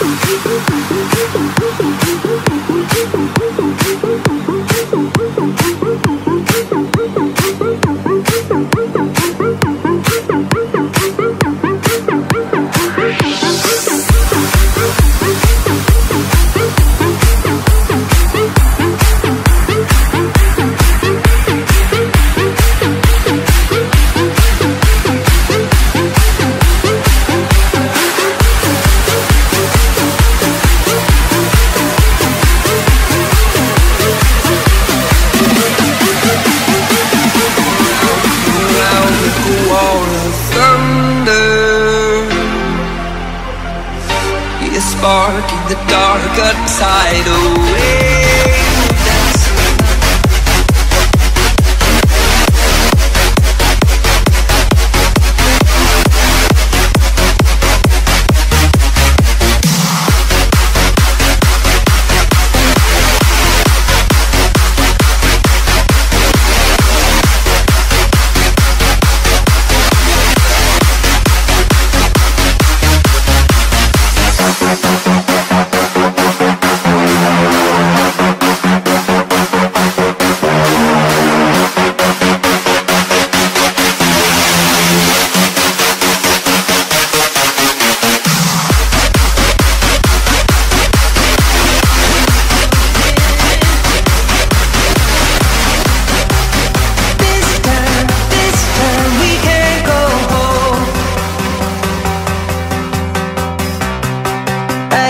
Thank you. spark in the dark, upside side away.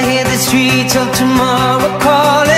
hear the streets of tomorrow calling.